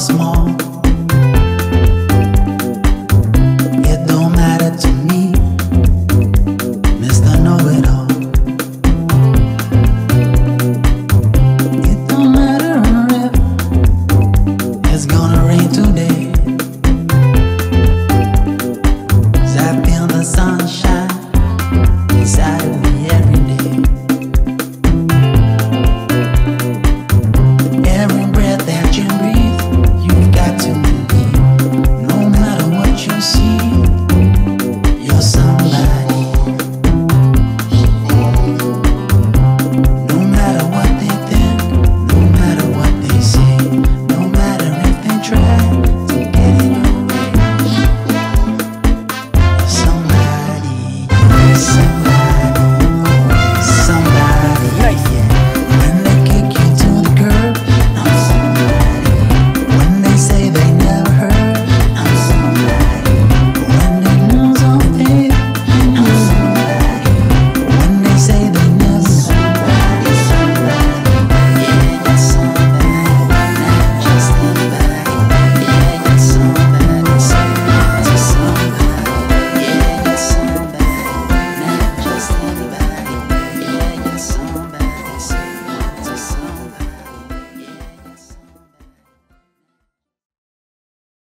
small.